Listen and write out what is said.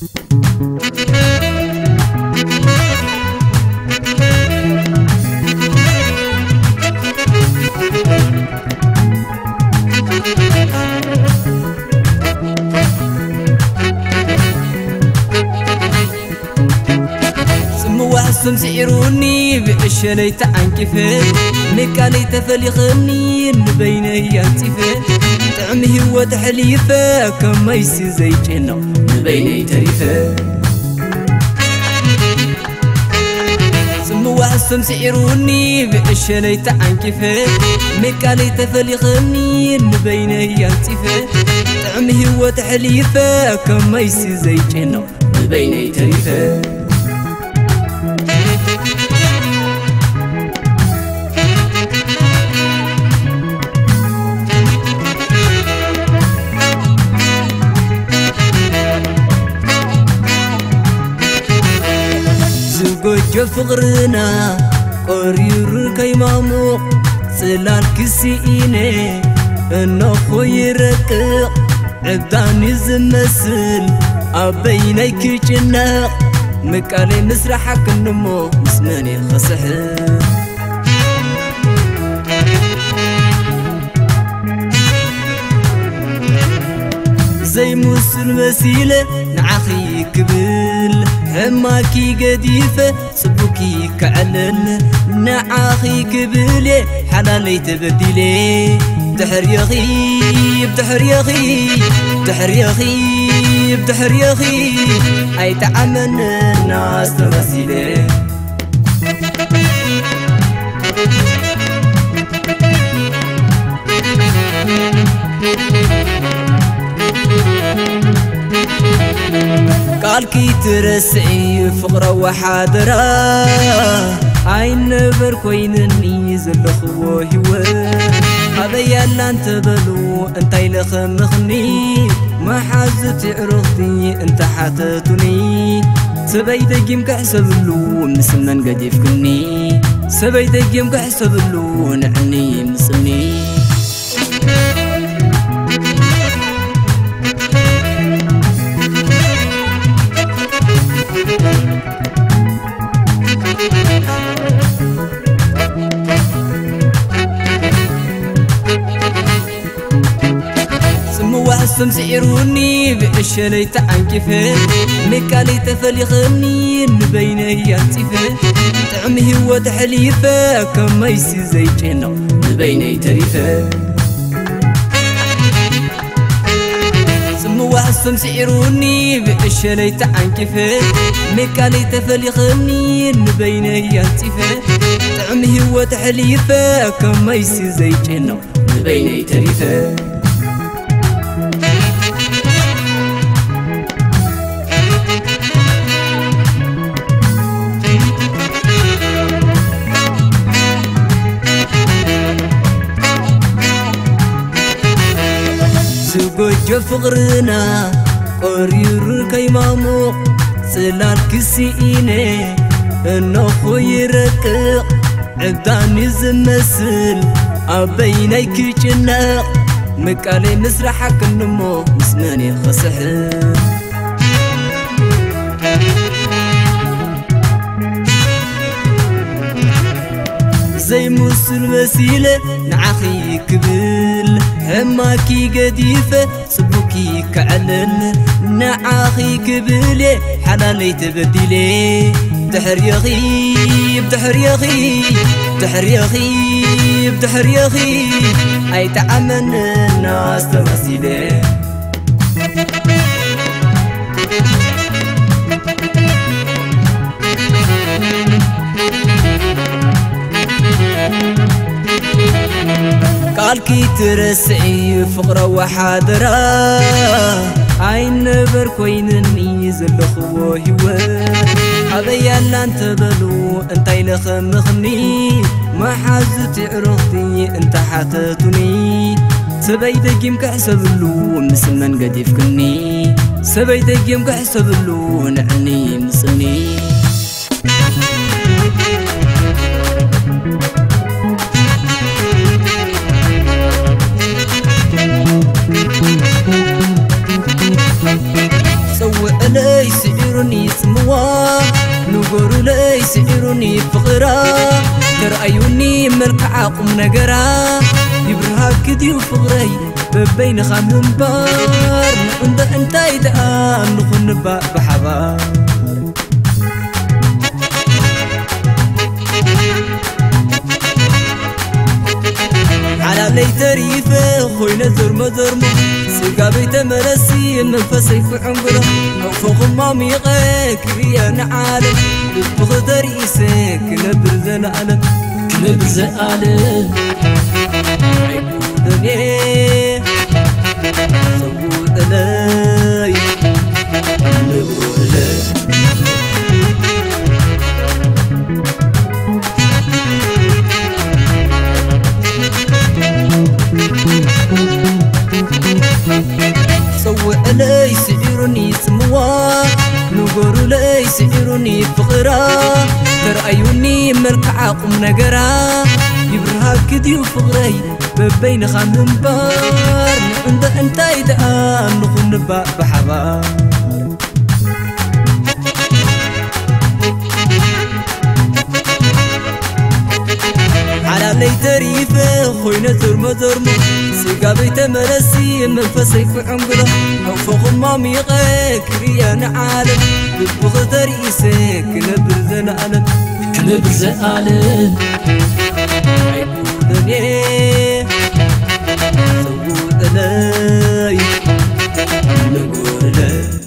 Thank you. شني تعنكفه نكاني تفليخني نبيني ينتفه طعمي هو تحليفه كما يسي زي بين نبيني تريفه سموا حسم سعروني بقشني تعنكفه نكاني تفليخني نبيني ينتفه طعمي هو تحليفه كما يسي زي بين نبيني تريفه كفقرنا قرير كيمامو سلال كسيني انو خيرك عداني زمسل أبيني كيجنا مكالي مسرحك النمو مسماني خصحل زي مسل مسيلة نعخي كبل هماكي قديفة سبوكي كعلن نعاخي كبلي حناني تبدلي. بتحر يا خي بتحر يا خي بتحر يا خي بتحر يا خي أي تعمن الناس تمثيلي ቃልኪ ትረስዒ ፍቕረ ወሓደራ ኣይነበር ኮይንኒ ዘለኽዎ ህይወት ኣበያላ እንተበሉ እንታይ ለኸምኽኒ መሓዝ ትዕርኽቲ እንተሓተቱኒ ሰበይ ደጊም ክሕሰብሉ ምስ መን ገዲፍክኒ ሰበይ ደጊም ክሕሰብሉ ንዕኒ ምስኒ سمسعروني بقشلي تعنكفه مكالي تفليخني نبيني ينتفه طعمي هو تحليفه كما يسي زي جنو نبيني تريفه سمواسم سعروني بقشلي تعنكفه مكالي تفليخني نبيني ينتفه طعمي هو تحليفه كما يسي زي جنو نبيني تريفه جفقرنا أرير كيمامو سلال كسيني إنه خيرك عبداني زمسل عبيني كيشنا مكالي مسرحك النمو مسماني خسح زي مسل مسيلة نعخي هماكي قديفة سبوكي كعلن نعاخي كبلي حناني تبدلي بتحر يا غيب بتحر يا غيب بتحر يا غيب بتحر يا غيب اي تعمن الناس تمثيلي قالكي ترسعي فقرة وحاضرة. عين نبر كوينني زلخو هيوت هذي ألا أنت بلو انتي لخمخني ما حازتي عرفتي أنت حاتتني سبي دقيم كحسبلو مثل من قديفكني سبي دقيم كحسبلو نعني مسني ንዕኒ ምስኒ ንገሩለይ ስዒሩኒ ፍቕራ ተረኣዩኒ መልክዓ ቁም ነገራ ይብርሃክ ድዩ ፍቕረይ በበይንኻ ምንባር ንዑንደ እንታይ ደኣ ንኹንባእ لي منفسي في عمره لو فوق مامي غيك لي أنا عالم بخضر يسيك نبرز العالم نبرز العالم ቁም ነገራ ይብርሃክ ድዩ ፍቕረይ በበይንኻ ምንባር ንዑንደ እንታይ ደኣ ንኹንባእ ብሓባር ሓላለይ ተሪፈ ኮይነ ዘርሞ ዘርሞ ስጋ ቤተ መለሲ መንፈሰይ ክዕንግሎ ኣቕፎኹም ሚቐ ክብየ ንዓለም ልብኽ ተርእሰ ክነብር ዘለኣለም ክነብር ዘኣለም ኣይጉደኔ ሰውጠለይ ንጉለይ